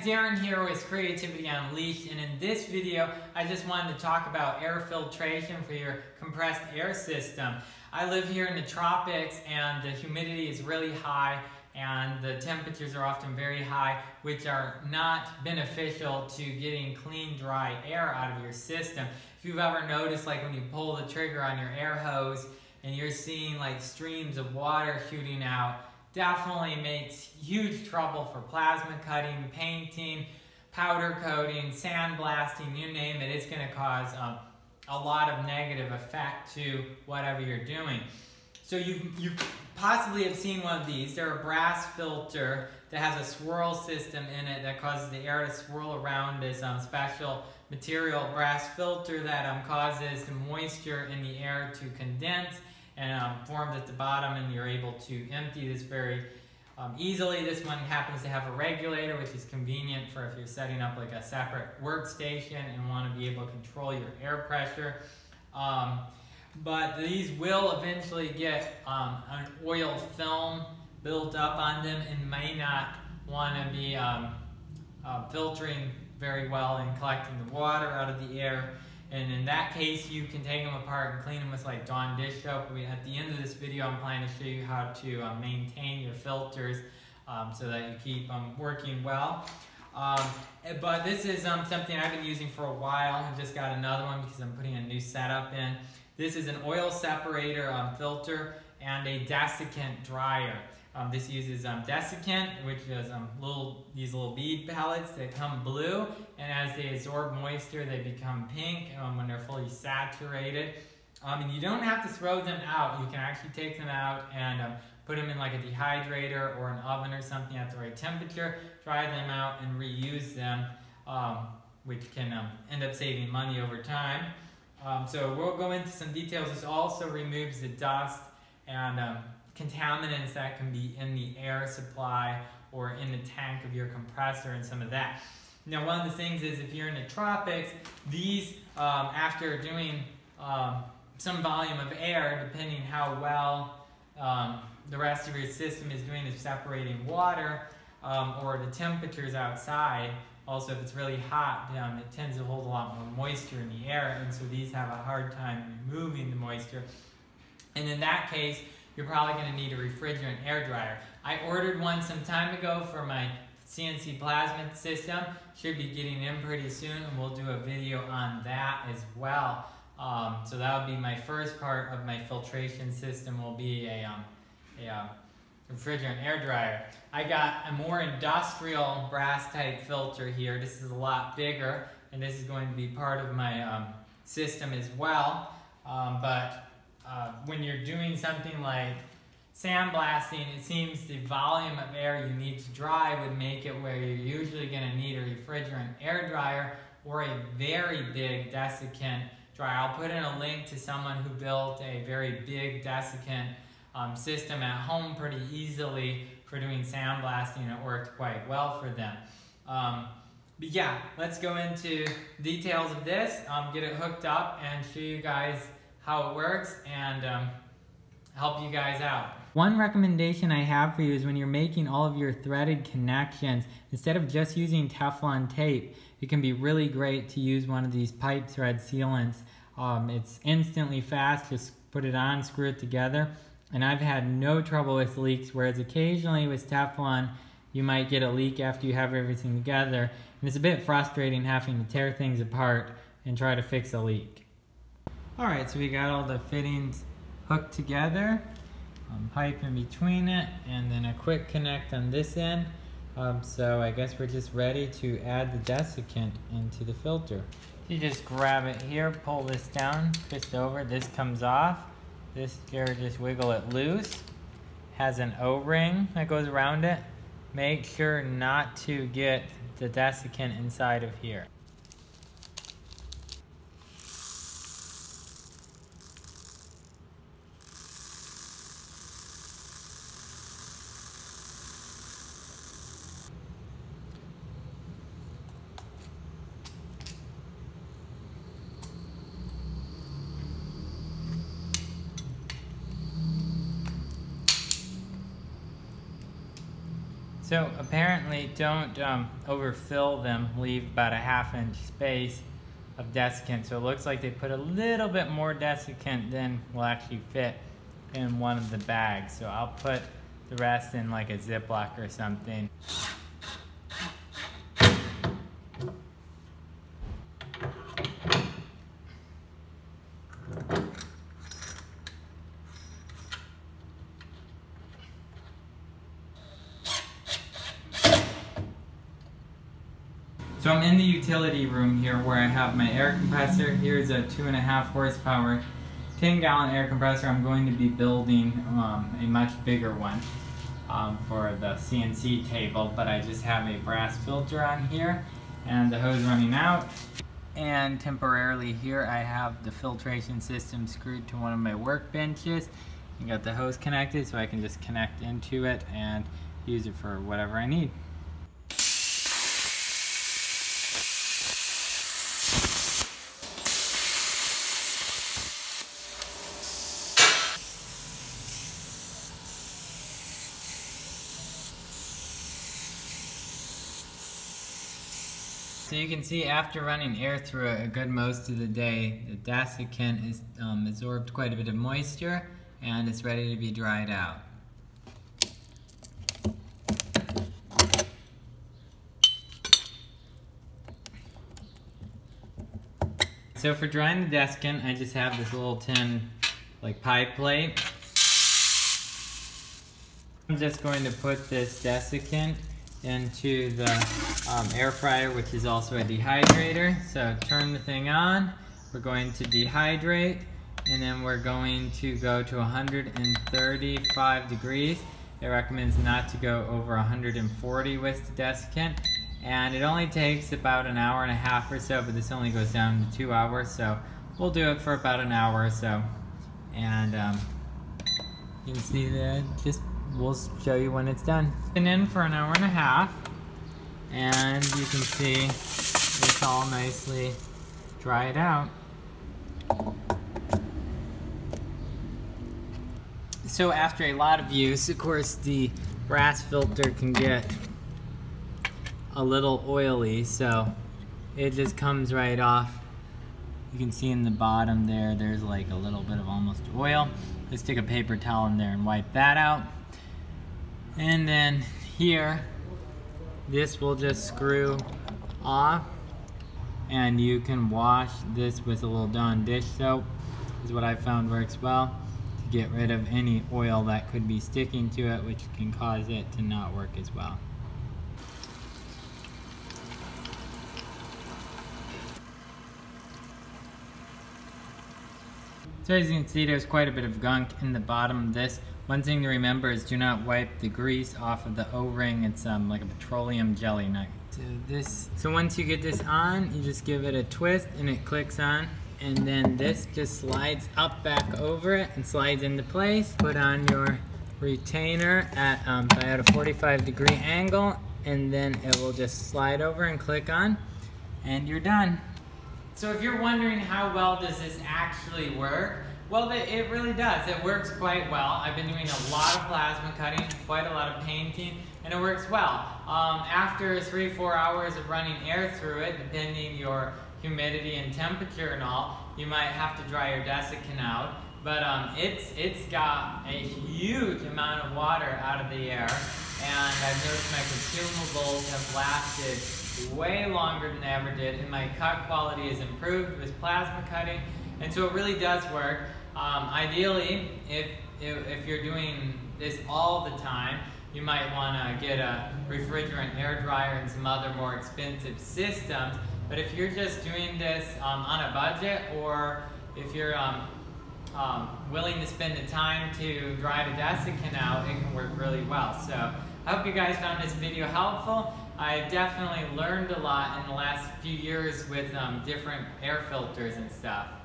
Darren here with Creativity Unleashed and in this video I just wanted to talk about air filtration for your compressed air system. I live here in the tropics and the humidity is really high and the temperatures are often very high which are not beneficial to getting clean dry air out of your system. If you've ever noticed like when you pull the trigger on your air hose and you're seeing like streams of water shooting out definitely makes huge trouble for plasma cutting, painting, powder coating, sandblasting, you name it. It's going to cause um, a lot of negative effect to whatever you're doing. So you you possibly have seen one of these. They're a brass filter that has a swirl system in it that causes the air to swirl around this um, special material brass filter that um, causes the moisture in the air to condense um, formed at the bottom and you're able to empty this very um, easily. This one happens to have a regulator which is convenient for if you're setting up like a separate workstation and want to be able to control your air pressure. Um, but these will eventually get um, an oil film built up on them and may not want to be um, uh, filtering very well and collecting the water out of the air. And in that case, you can take them apart and clean them with like Dawn dish soap. We, at the end of this video, I'm planning to show you how to uh, maintain your filters um, so that you keep them working well. Um, eh, but this is um, something I've been using for a while. I've just got another one because I'm putting a new setup in. This is an oil separator um, filter and a desiccant dryer. Um, this uses um, desiccant, which is um, little these little bead pellets that come blue, and as they absorb moisture, they become pink um, when they're fully saturated. Um, and you don't have to throw them out. You can actually take them out and um, put them in like a dehydrator or an oven or something at the right temperature, dry them out, and reuse them, which can end up saving money over time. so we'll go into some details. This also removes the dust and contaminants that can be in the air supply or in the tank of your compressor and some of that. Now, one of the things is if you're in the tropics, these, um, after doing um, some volume of air, depending how well um, the rest of your system is doing is separating water um, or the temperatures outside, also if it's really hot, it tends to hold a lot more moisture in the air, and so these have a hard time removing the moisture. And in that case, you're probably going to need a refrigerant air dryer. I ordered one some time ago for my CNC plasma system. Should be getting in pretty soon and we'll do a video on that as well. Um, so that will be my first part of my filtration system will be a, um, a um, refrigerant air dryer. I got a more industrial brass type filter here. This is a lot bigger and this is going to be part of my um, system as well. Um, but when you're doing something like sandblasting, it seems the volume of air you need to dry would make it where you're usually going to need a refrigerant air dryer or a very big desiccant dryer. I'll put in a link to someone who built a very big desiccant um, system at home pretty easily for doing sandblasting. It worked quite well for them. Um, but yeah, let's go into details of this, um, get it hooked up, and show you guys how it works and um, help you guys out. One recommendation I have for you is when you're making all of your threaded connections, instead of just using Teflon tape, it can be really great to use one of these pipe thread sealants. Um, it's instantly fast, just put it on, screw it together, and I've had no trouble with leaks, whereas occasionally with Teflon, you might get a leak after you have everything together, and it's a bit frustrating having to tear things apart and try to fix a leak. Alright, so we got all the fittings hooked together, um, pipe in between it, and then a quick connect on this end. Um, so I guess we're just ready to add the desiccant into the filter. You just grab it here, pull this down, twist over, this comes off. This here, just wiggle it loose. Has an O-ring that goes around it. Make sure not to get the desiccant inside of here. So apparently don't um, overfill them, leave about a half inch space of desiccant. So it looks like they put a little bit more desiccant than will actually fit in one of the bags. So I'll put the rest in like a Ziploc or something. So I'm in the utility room here where I have my air compressor. Here's a two and a half horsepower 10 gallon air compressor. I'm going to be building um, a much bigger one um, for the CNC table, but I just have a brass filter on here and the hose running out. And temporarily here I have the filtration system screwed to one of my workbenches and got the hose connected so I can just connect into it and use it for whatever I need. So you can see after running air through a good most of the day, the desiccant has um, absorbed quite a bit of moisture and it's ready to be dried out. So for drying the desiccant, I just have this little tin like pie plate. I'm just going to put this desiccant into the um, air fryer, which is also a dehydrator. So turn the thing on. We're going to dehydrate, and then we're going to go to 135 degrees. It recommends not to go over 140 with the desiccant. And it only takes about an hour and a half or so, but this only goes down to two hours, so we'll do it for about an hour or so. And um, you can see that just we'll show you when it's done. Been in for an hour and a half, and you can see it's all nicely dried out. So after a lot of use, of course, the brass filter can get a little oily, so it just comes right off. You can see in the bottom there, there's like a little bit of almost oil. Let's take a paper towel in there and wipe that out. And then here, this will just screw off and you can wash this with a little Dawn dish soap is what I found works well to get rid of any oil that could be sticking to it which can cause it to not work as well. So as you can see there's quite a bit of gunk in the bottom of this one thing to remember is do not wipe the grease off of the O-ring. It's um, like a petroleum jelly nut. So this, so once you get this on, you just give it a twist and it clicks on. And then this just slides up back over it and slides into place. Put on your retainer at um, at a 45 degree angle and then it will just slide over and click on and you're done. So if you're wondering how well does this actually work, well, it really does. It works quite well. I've been doing a lot of plasma cutting, quite a lot of painting, and it works well. Um, after three, four hours of running air through it, depending your humidity and temperature and all, you might have to dry your desiccant out. But um, it's, it's got a huge amount of water out of the air, and I've noticed my consumables have lasted way longer than they ever did, and my cut quality has improved with plasma cutting, and so it really does work. Um, ideally, if, if, if you're doing this all the time, you might want to get a refrigerant air dryer and some other more expensive systems. But if you're just doing this um, on a budget or if you're um, um, willing to spend the time to dry the desiccant out, it can work really well. So I hope you guys found this video helpful. I definitely learned a lot in the last few years with um, different air filters and stuff.